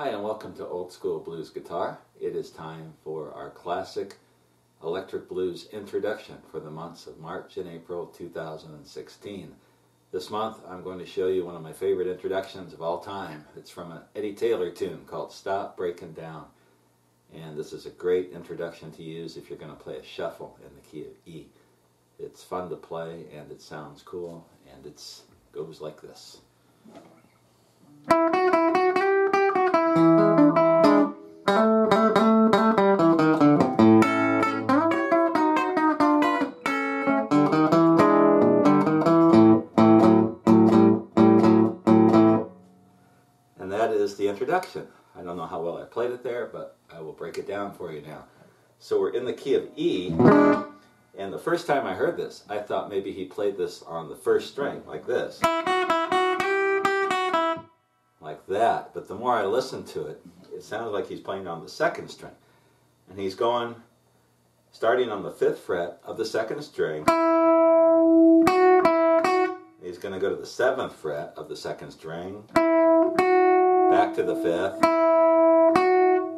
Hi, and welcome to Old School Blues Guitar. It is time for our classic electric blues introduction for the months of March and April 2016. This month I'm going to show you one of my favorite introductions of all time. It's from an Eddie Taylor tune called Stop Breaking Down. And this is a great introduction to use if you're going to play a shuffle in the key of E. It's fun to play and it sounds cool and it goes like this. Introduction. I don't know how well I played it there, but I will break it down for you now. So we're in the key of E, and the first time I heard this, I thought maybe he played this on the first string, like this. Like that. But the more I listened to it, it sounded like he's playing on the second string. And he's going, starting on the fifth fret of the second string. He's going to go to the seventh fret of the second string back to the fifth,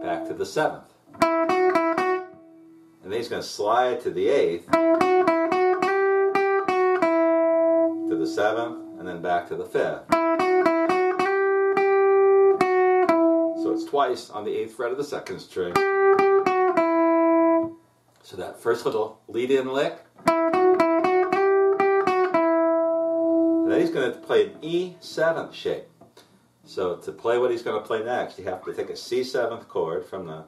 back to the seventh. And then he's going to slide to the eighth, to the seventh, and then back to the fifth. So it's twice on the eighth fret of the second string. So that first little lead-in lick. And then he's going to play an E7 shape. So to play what he's going to play next, you have to take a C seventh chord from the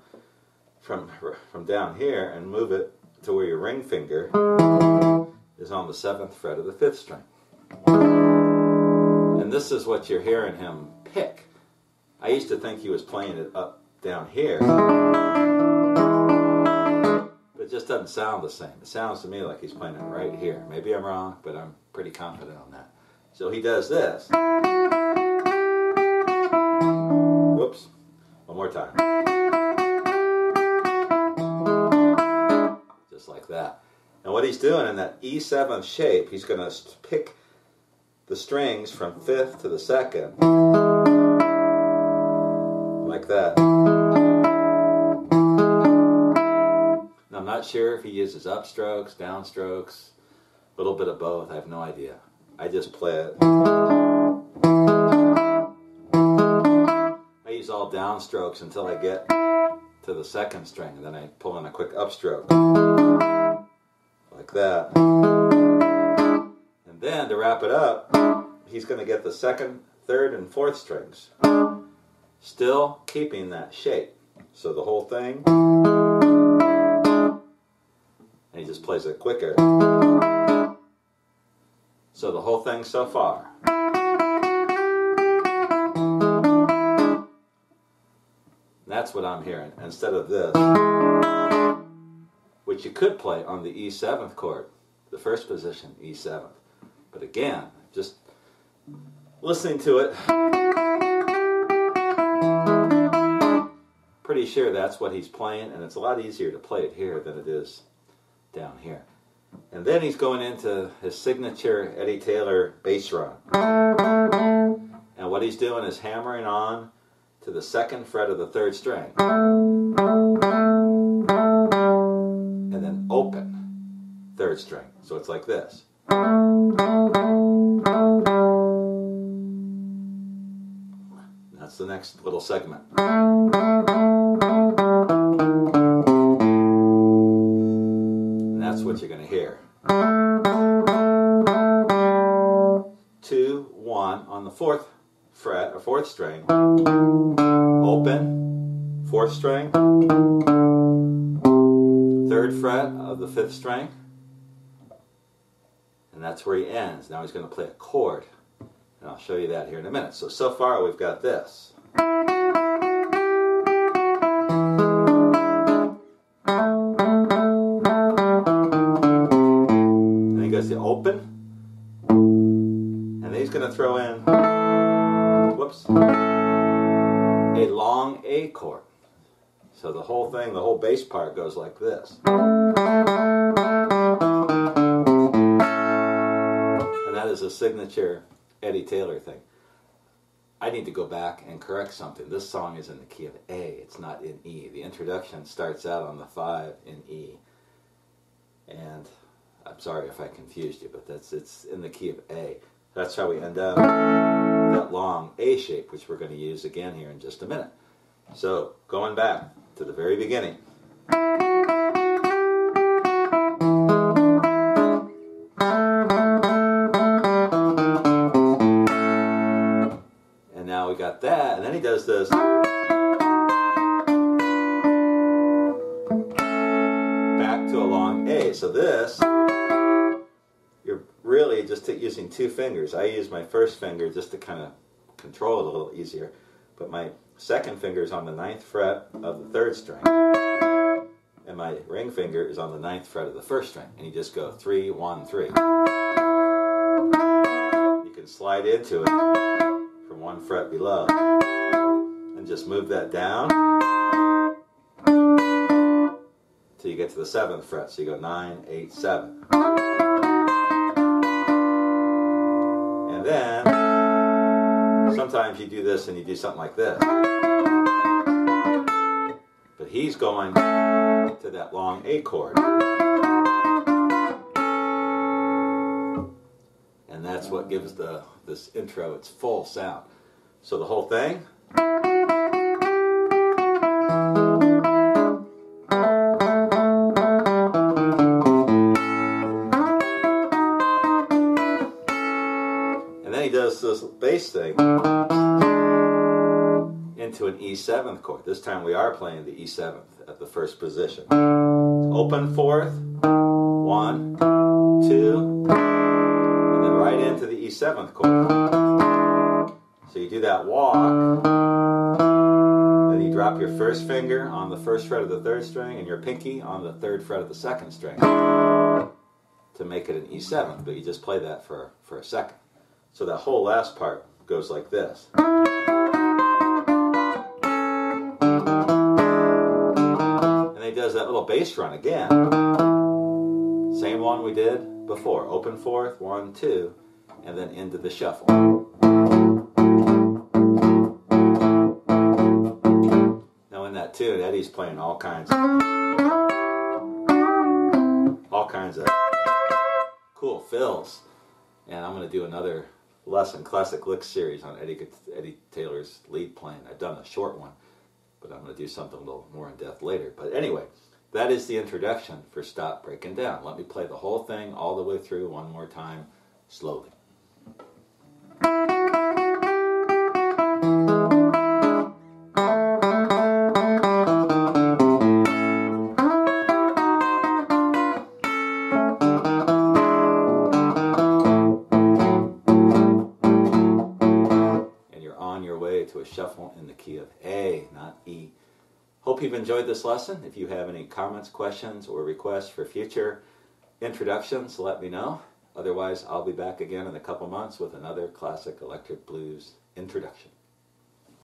from from down here and move it to where your ring finger is on the seventh fret of the fifth string. And this is what you're hearing him pick. I used to think he was playing it up down here, but it just doesn't sound the same. It sounds to me like he's playing it right here. Maybe I'm wrong, but I'm pretty confident on that. So he does this. What he's doing in that E7 shape, he's going to pick the strings from fifth to the second. Like that. Now, I'm not sure if he uses upstrokes, downstrokes, a little bit of both. I have no idea. I just play it. I use all downstrokes until I get to the second string, and then I pull in a quick upstroke. That. And then to wrap it up, he's going to get the second, third, and fourth strings. Still keeping that shape. So the whole thing. And he just plays it quicker. So the whole thing so far. That's what I'm hearing instead of this, you could play on the E7th chord, the first position, E7th. But again, just listening to it, pretty sure that's what he's playing, and it's a lot easier to play it here than it is down here. And then he's going into his signature Eddie Taylor bass run. And what he's doing is hammering on to the second fret of the third string. Third string. So it's like this. That's the next little segment. And that's what you're going to hear. Two, one on the fourth fret or fourth string. Open, fourth string. Third fret of the fifth string. And that's where he ends. Now he's going to play a chord. And I'll show you that here in a minute. So, so far we've got this. And he goes to open. And then he's going to throw in, whoops, a long A chord. So the whole thing, the whole bass part goes like this. Is a signature Eddie Taylor thing. I need to go back and correct something. This song is in the key of A, it's not in E. The introduction starts out on the 5 in E. And I'm sorry if I confused you, but that's it's in the key of A. That's how we end up that long A shape, which we're going to use again here in just a minute. So, going back to the very beginning. That, and then he does this. Back to a long A. So this, you're really just using two fingers. I use my first finger just to kind of control it a little easier. But my second finger is on the ninth fret of the third string. And my ring finger is on the ninth fret of the first string. And you just go three, one, three. You can slide into it one fret below. And just move that down till you get to the seventh fret. So you go nine, eight, seven. And then sometimes you do this and you do something like this. But he's going to that long A chord. And that's what gives the this intro its full sound. So the whole thing And then he does this bass thing into an E7th chord. This time we are playing the E7th at the first position. Open fourth, one, two, and then right into the E7th chord. So you do that walk, then you drop your first finger on the first fret of the third string and your pinky on the third fret of the second string to make it an E7, but you just play that for, for a second. So that whole last part goes like this. And then he does that little bass run again. Same one we did before. Open fourth, one, two, and then into the shuffle. Tune, Eddie's playing all kinds all kinds of cool fills. And I'm going to do another lesson, classic lick series on Eddie Eddie Taylor's lead playing. I've done a short one, but I'm going to do something a little more in depth later. But anyway, that is the introduction for Stop Breaking Down. Let me play the whole thing all the way through one more time, slowly. Your way to a shuffle in the key of A, not E. Hope you've enjoyed this lesson. If you have any comments, questions, or requests for future introductions, let me know. Otherwise, I'll be back again in a couple months with another classic electric blues introduction.